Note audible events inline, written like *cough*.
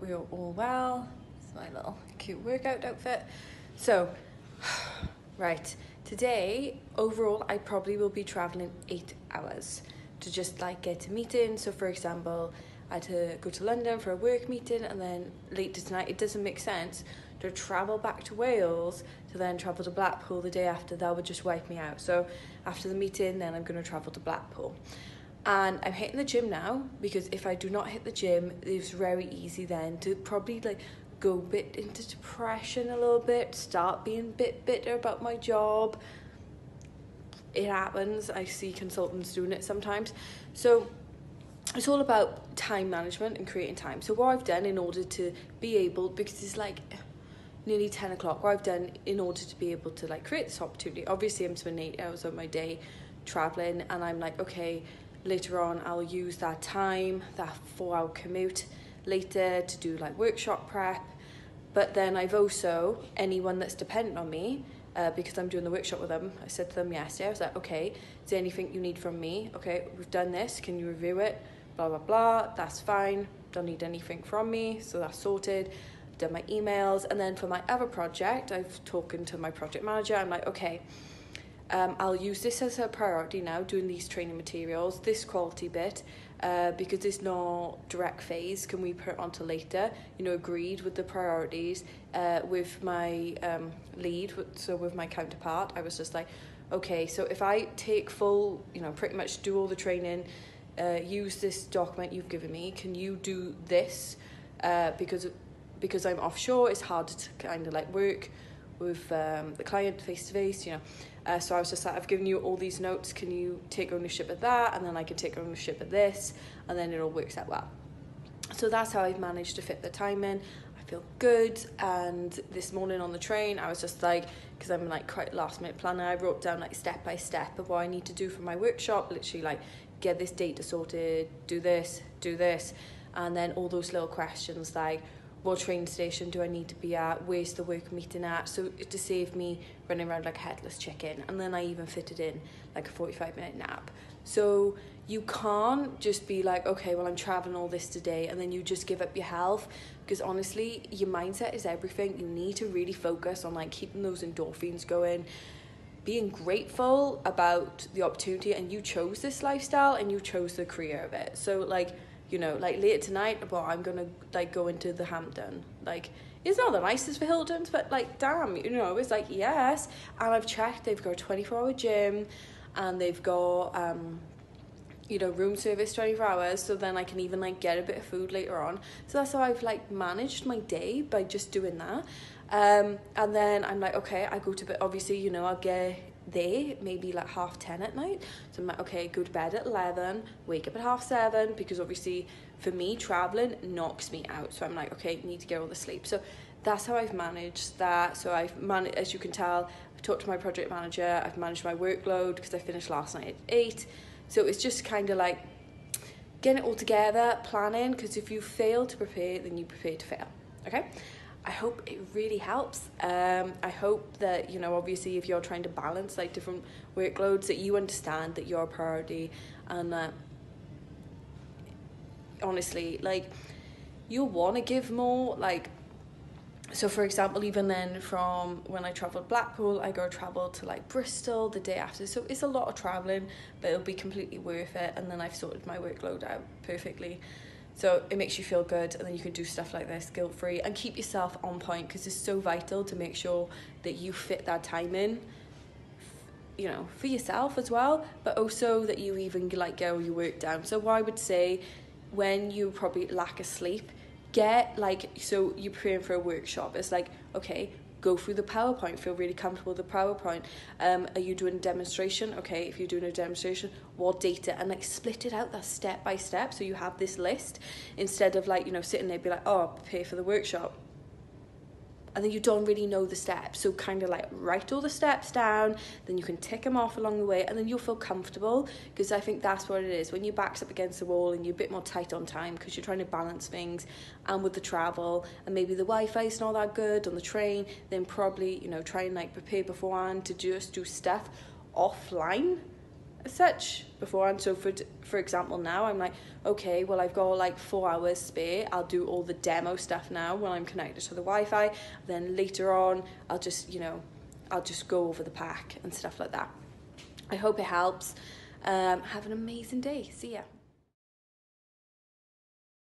hope we are all well. It's my little cute workout outfit. So, *sighs* right, today, overall, I probably will be traveling eight hours to just like get a meeting. So, for example, I had to go to London for a work meeting and then later tonight, it doesn't make sense to travel back to Wales to then travel to Blackpool the day after. That would just wipe me out. So, after the meeting, then I'm going to travel to Blackpool and I'm hitting the gym now because if I do not hit the gym, it's very easy then to probably like go a bit into depression a little bit, start being a bit bitter about my job. It happens. I see consultants doing it sometimes. So it's all about time management and creating time. So what I've done in order to be able, because it's like nearly 10 o'clock, what I've done in order to be able to like create this opportunity, obviously I'm spending eight hours of my day traveling and I'm like, okay, later on I'll use that time, that four hour commute later to do like workshop prep. But then I've also, anyone that's dependent on me, uh, because I'm doing the workshop with them, I said to them yesterday, I was like, okay, is there anything you need from me? Okay, we've done this, can you review it? Blah, blah, blah, that's fine, don't need anything from me, so that's sorted. Done my emails, and then for my other project, I've talked to my project manager, I'm like, okay, um, I'll use this as a priority now, doing these training materials, this quality bit, uh, because there's no direct phase, can we put onto later? You know, agreed with the priorities. Uh, with my um, lead, so with my counterpart, I was just like, okay, so if I take full, you know, pretty much do all the training, uh, use this document you've given me, can you do this? Uh, because because I'm offshore, it's hard to kind of like work with um, the client face to face, you know. Uh, so I was just like, I've given you all these notes, can you take ownership of that? And then I can take ownership of this, and then it all works out well. So that's how I've managed to fit the time in. I feel good. And this morning on the train, I was just like, because I'm like quite last minute planner, I wrote down like step by step of what I need to do for my workshop, literally like get this data sorted, do this, do this. And then all those little questions like, what train station do I need to be at? Where's the work meeting at? So to save me running around like a headless chicken. And then I even fitted in like a 45 minute nap. So you can't just be like, okay, well, I'm traveling all this today, and then you just give up your health. Because honestly, your mindset is everything. You need to really focus on like keeping those endorphins going, being grateful about the opportunity, and you chose this lifestyle and you chose the career of it. So, like, you know, like later tonight, but I'm gonna like go into the Hampton. Like, it's not the nicest for Hilton's, but like, damn, you know, it's like yes. And I've checked; they've got a 24 hour gym, and they've got um, you know, room service 24 hours. So then I can even like get a bit of food later on. So that's how I've like managed my day by just doing that. Um, and then I'm like, okay, I go to bed. Obviously, you know, I'll get there maybe like half 10 at night. So I'm like okay go to bed at 11 wake up at half 7 because obviously for me traveling knocks me out. So I'm like okay need to get all the sleep. So that's how I've managed that. So I've managed as you can tell I've talked to my project manager I've managed my workload because I finished last night at 8 so it's just kind of like getting it all together planning because if you fail to prepare then you prepare to fail okay I hope it really helps. Um, I hope that, you know, obviously if you're trying to balance like different workloads that you understand that you're a priority and that honestly, like you'll want to give more, like so for example even then from when I travelled Blackpool I go travel to like Bristol the day after so it's a lot of travelling but it'll be completely worth it and then I've sorted my workload out perfectly so it makes you feel good, and then you can do stuff like this guilt free and keep yourself on point because it's so vital to make sure that you fit that time in. You know, for yourself as well, but also that you even like all your work down. So what I would say, when you probably lack of sleep, get like so you're preparing for a workshop. It's like okay, go through the PowerPoint, feel really comfortable with the PowerPoint. Um, are you doing a demonstration? Okay, if you're doing a demonstration, what data? And like split it out that step by step so you have this list instead of like, you know, sitting there be like, oh, prepare for the workshop. And then you don't really know the steps. So kind of like write all the steps down, then you can tick them off along the way, and then you'll feel comfortable because I think that's what it is. When your back's up against the wall and you're a bit more tight on time because you're trying to balance things, and with the travel and maybe the Wi-Fi is not that good on the train, then probably you know try and like prepare beforehand to just do stuff offline as such beforehand. So for for example, now I'm like, okay, well I've got like four hours spare. I'll do all the demo stuff now when I'm connected to the Wi-Fi. Then later on, I'll just you know, I'll just go over the pack and stuff like that. I hope it helps. Um, have an amazing day. See ya.